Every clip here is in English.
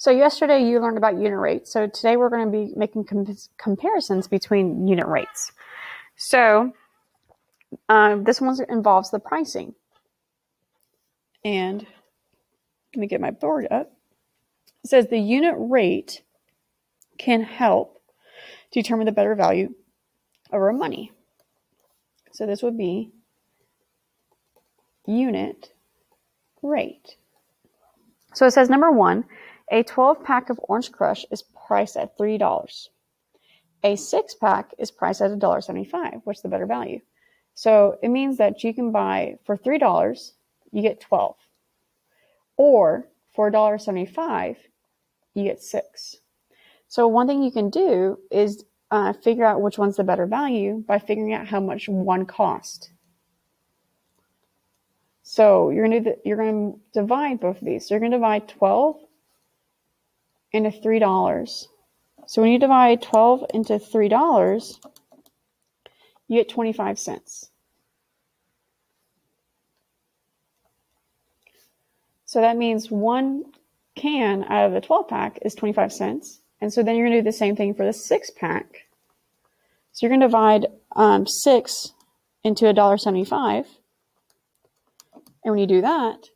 So yesterday you learned about unit rates. So today we're going to be making com- comparisons between unit rates. So um, this one involves the pricing. And let me get my board up. It says the unit rate can help determine the better value of our money. So this would be unit rate. So it says number one, a 12 pack of Orange Crush is priced at $3. A six pack is priced at $1.75. What's the better value? So it means that you can buy for $3, you get 12. Or for $1.75, you get six. So one thing you can do is uh, figure out which one's the better value by figuring out how much one cost. So you're going to you're going to divide both of these. So you're going to divide 12 into three dollars. So when you divide 12 into three dollars, you get 25 cents. So that means one can out of the 12 pack is 25 cents. And so then you're going to do the same thing for the six pack. So you're going to divide um, six into a dollar seventy-five, and when you do that,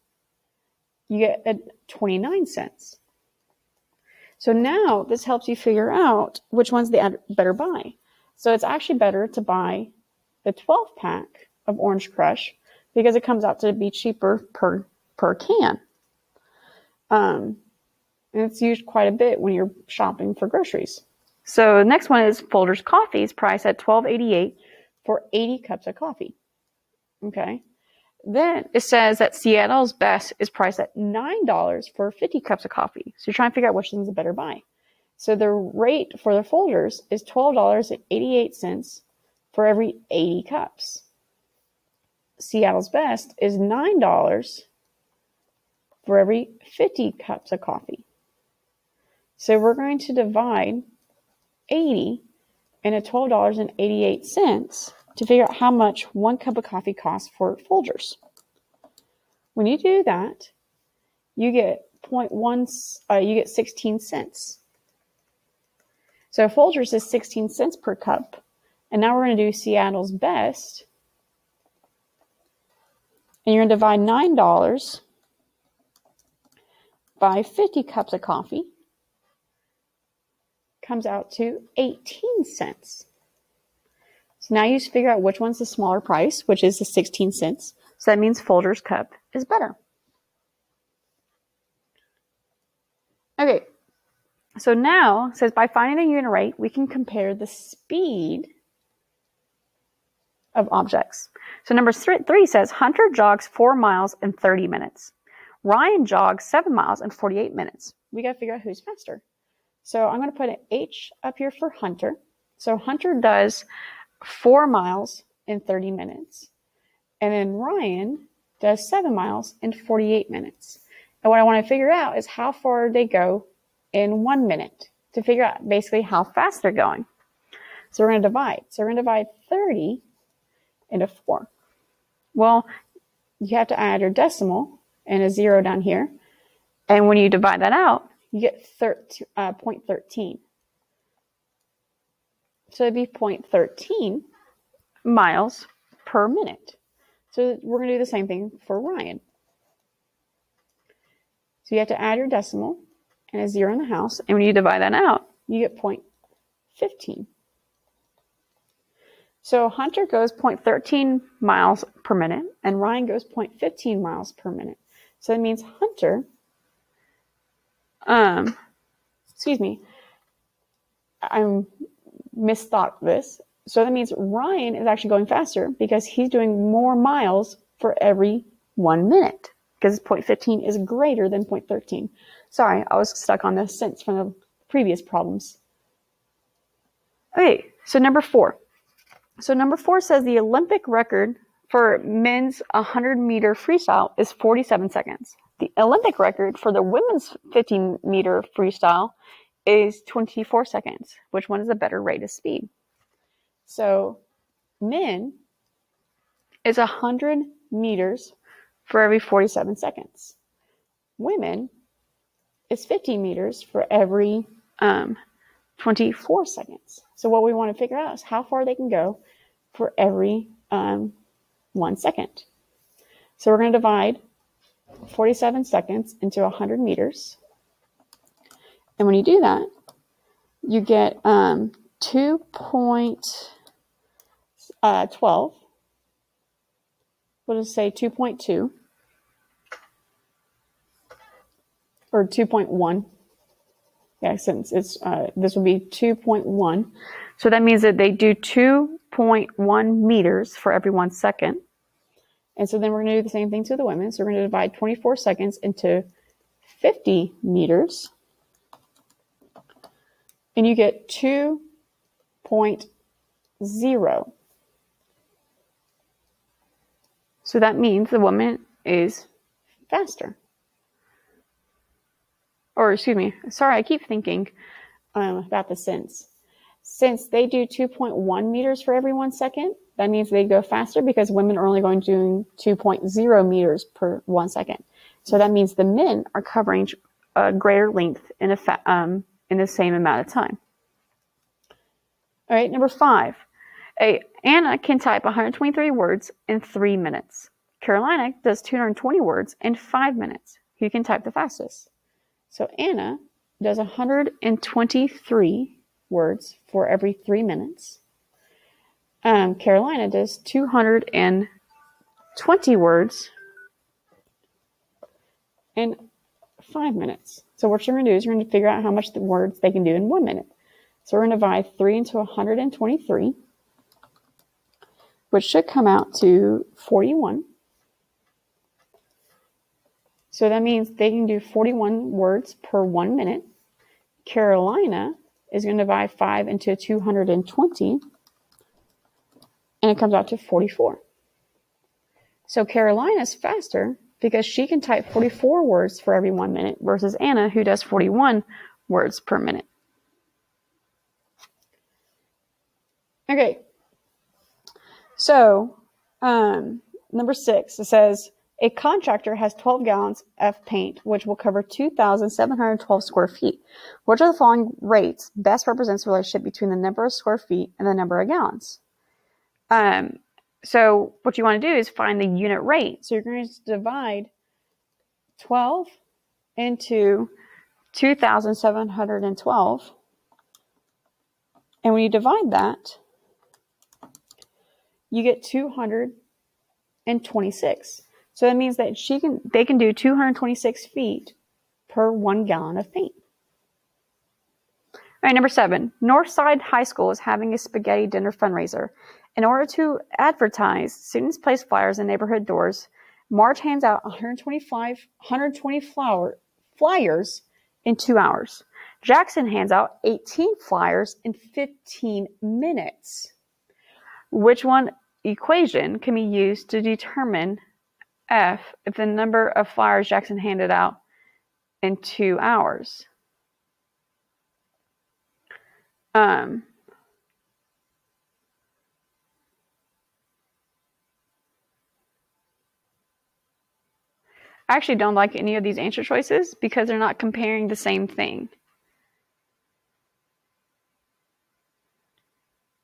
you get a 29 cents. So now this helps you figure out which one's the better buy. So it's actually better to buy the 12 pack of Orange Crush because it comes out to be cheaper per per can. Um, and it's used quite a bit when you're shopping for groceries. So the next one is Folgers Coffee's price at twelve eighty eight for eighty cups of coffee. Okay. Then it says that Seattle's best is priced at nine dollars for fifty cups of coffee. So you're trying to figure out which one's a better buy. So the rate for the Folgers is twelve dollars and eighty eight cents for every eighty cups. Seattle's best is nine dollars for every 50 cups of coffee. So we're going to divide 80 into $12.88 to figure out how much one cup of coffee costs for Folgers. When you do that, you get 0.1, uh, you get 16 cents. So Folgers is 16 cents per cup. And now we're going to do Seattle's best. And you're going to divide $9 by 50 cups of coffee comes out to 18 cents. So now you just figure out which one's the smaller price, which is the 16 cents. So that means Folgers cup is better. Okay, so now says by finding the unit rate, we can compare the speed of objects. So number three says Hunter jogs four miles in 30 minutes. Ryan jogs seven miles in 48 minutes. We got to figure out who's faster. So I'm going to put an H up here for Hunter. So Hunter does four miles in 30 minutes. And then Ryan does seven miles in 48 minutes. And what I want to figure out is how far they go in one minute to figure out basically how fast they're going. So we're going to divide. So we're going to divide 30 into four. Well, you have to add your decimal and a zero down here. And when you divide that out, you get 13, uh, 0.13. So it'd be 0.13 miles per minute. So we're going to do the same thing for Ryan. So you have to add your decimal and a zero in the house. And when you divide that out, you get 0.15. So Hunter goes 0.13 miles per minute and Ryan goes 0.15 miles per minute. So that means Hunter, um, excuse me, I'm misthought this. So that means Ryan is actually going faster because he's doing more miles for every one minute because 0.15 is greater than 0.13. Sorry, I was stuck on the sense from the previous problems. Okay, so number four. So number four says the Olympic record for men's 100 meter freestyle is 47 seconds. The Olympic record for the women's 15 meter freestyle is 24 seconds. Which one is a better rate of speed? So, men is 100 meters for every 47 seconds. Women is 50 meters for every um, 24 seconds. So what we want to figure out is how far they can go for every um, one second. So we're going to divide 47 seconds into 100 meters. And when you do that, you get um, 2.12. Uh, we'll just say 2.2 or 2.1. Yeah, since it's uh, this will be 2.1. So that means that they do 2.1 meters for every one second. And so then we're going to do the same thing to the women. So we're going to divide 24 seconds into 50 meters. And you get 2.0. So that means the woman is faster. Or excuse me, sorry, I keep thinking um, about the since. Since they do 2.1 meters for every one second, that means they go faster because women are only going to do 2.0 meters per one second. So that means the men are covering a greater length in a fa- um, in the same amount of time. All right, number five. A, Anna can type 123 words in three minutes. Carolina does 220 words in five minutes. Who can type the fastest? So Anna does 123 words for every three minutes. Um, Carolina does 220 words in five minutes. So what you're going to do is you're going to figure out how much the words they can do in one minute. So we're going to divide 3 into 123, which should come out to 41. So that means they can do 41 words per one minute. Carolina is going to divide 5 into 220 and it comes out to 44. So Carolina's faster because she can type 44 words for every one minute versus Anna, who does 41 words per minute. Okay. So, um, number six, it says a contractor has 12 gallons of paint, which will cover 2,712 square feet. Which of the following rates best represents the relationship between the number of square feet and the number of gallons? Um, so what you want to do is find the unit rate. So you're going to divide 12 into 2,712. And when you divide that, you get 226. So that means that she can, they can do 226 feet per one gallon of paint. All right, number seven, Northside High School is having a spaghetti dinner fundraiser. In order to advertise, students place flyers in neighborhood doors. Marge hands out 125, 120 flower, flyers in two hours. Jackson hands out 18 flyers in 15 minutes. Which one equation can be used to determine F if the number of flyers Jackson handed out in two hours? Um, I actually don't like any of these answer choices because they're not comparing the same thing.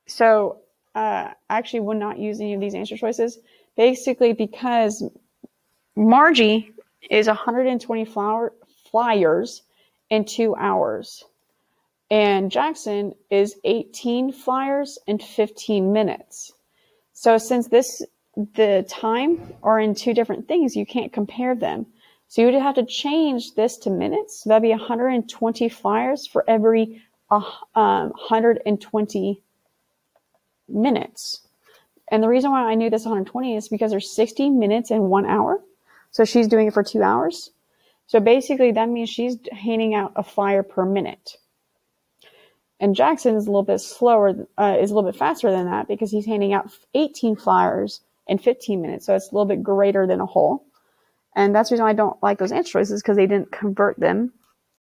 So uh, I actually would not use any of these answer choices, basically because Margie is 120 flower, flyers in two hours, and Jackson is 18 flyers in 15 minutes. So since this the time are in two different things. You can't compare them. So you would have to change this to minutes. So that'd be 120 flyers for every uh, um, 120 minutes. And the reason why I knew this 120 is because there's 60 minutes in one hour. So she's doing it for two hours. So basically that means she's handing out a flyer per minute. And Jackson is a little bit slower, uh, is a little bit faster than that because he's handing out 18 flyers in 15 minutes. So it's a little bit greater than a whole. And that's the reason I don't like those answer choices because they didn't convert them